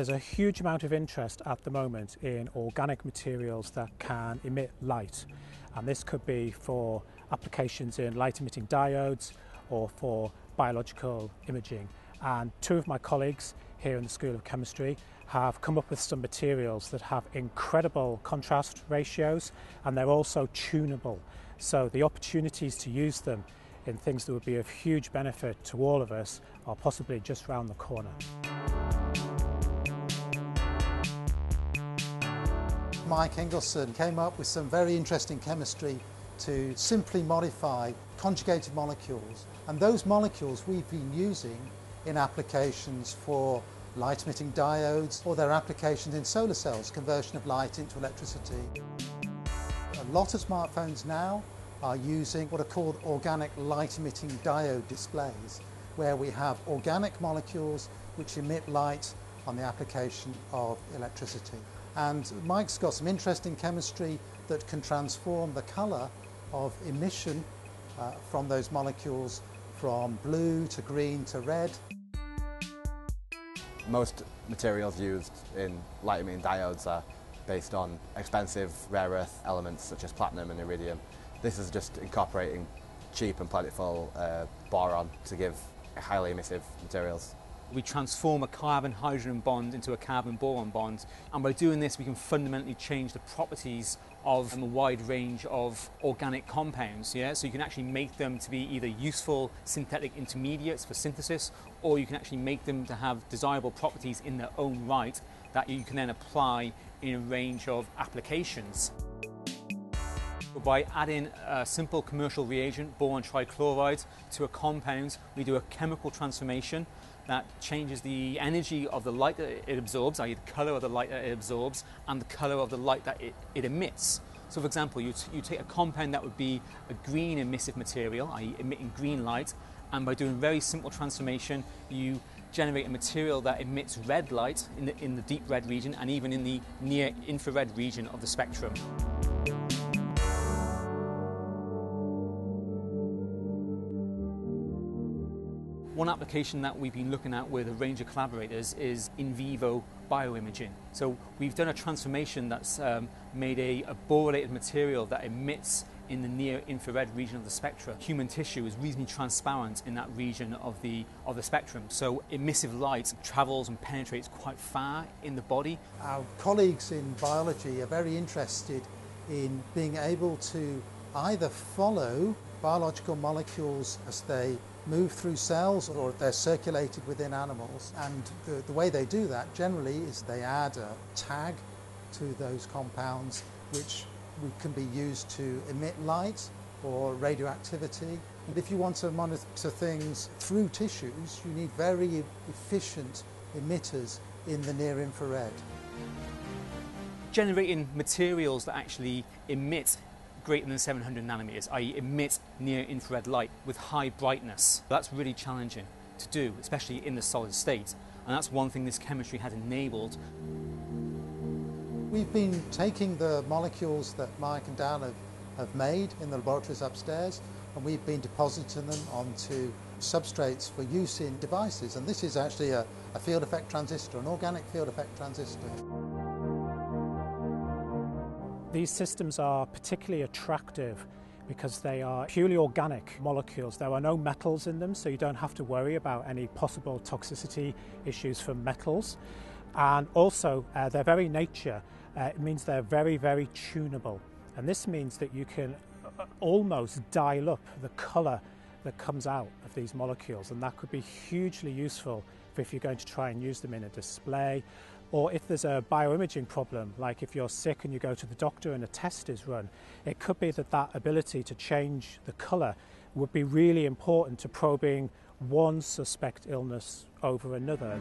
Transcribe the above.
There's a huge amount of interest at the moment in organic materials that can emit light. And this could be for applications in light emitting diodes or for biological imaging. And two of my colleagues here in the School of Chemistry have come up with some materials that have incredible contrast ratios and they're also tunable. So the opportunities to use them in things that would be of huge benefit to all of us are possibly just round the corner. Mike Ingleson came up with some very interesting chemistry to simply modify conjugated molecules and those molecules we've been using in applications for light emitting diodes or their applications in solar cells, conversion of light into electricity. A lot of smartphones now are using what are called organic light emitting diode displays where we have organic molecules which emit light on the application of electricity. And Mike's got some interesting chemistry that can transform the colour of emission uh, from those molecules from blue to green to red. Most materials used in light emitting diodes are based on expensive rare earth elements such as platinum and iridium. This is just incorporating cheap and plentiful uh, boron to give highly emissive materials. We transform a carbon-hydrogen bond into a carbon-boron bond and by doing this we can fundamentally change the properties of a wide range of organic compounds. Yeah? So you can actually make them to be either useful synthetic intermediates for synthesis or you can actually make them to have desirable properties in their own right that you can then apply in a range of applications. By adding a simple commercial reagent, boron trichloride, to a compound, we do a chemical transformation that changes the energy of the light that it absorbs, i.e. the colour of the light that it absorbs, and the colour of the light that it, it emits. So for example, you, you take a compound that would be a green emissive material, i.e. emitting green light, and by doing a very simple transformation, you generate a material that emits red light in the, in the deep red region and even in the near infrared region of the spectrum. One application that we've been looking at with a range of collaborators is in vivo bioimaging. So we've done a transformation that's um, made a, a borylated material that emits in the near infrared region of the spectra. Human tissue is reasonably transparent in that region of the, of the spectrum. So emissive light travels and penetrates quite far in the body. Our colleagues in biology are very interested in being able to either follow biological molecules as they move through cells or they're circulated within animals. And the, the way they do that generally is they add a tag to those compounds which can be used to emit light or radioactivity. And if you want to monitor things through tissues, you need very efficient emitters in the near infrared. Generating materials that actually emit greater than 700 nanometers, i.e. emit near infrared light with high brightness. That's really challenging to do, especially in the solid state. And that's one thing this chemistry has enabled. We've been taking the molecules that Mike and Dan have, have made in the laboratories upstairs and we've been depositing them onto substrates for use in devices. And this is actually a, a field effect transistor, an organic field effect transistor. These systems are particularly attractive because they are purely organic molecules. There are no metals in them, so you don't have to worry about any possible toxicity issues from metals. And also, uh, their very nature uh, means they're very, very tunable. And this means that you can uh, almost dial up the colour that comes out of these molecules, and that could be hugely useful if you're going to try and use them in a display or if there's a bioimaging problem, like if you're sick and you go to the doctor and a test is run, it could be that that ability to change the colour would be really important to probing one suspect illness over another.